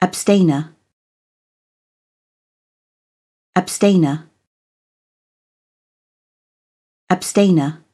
abstainer. Abstainer. Abstainer.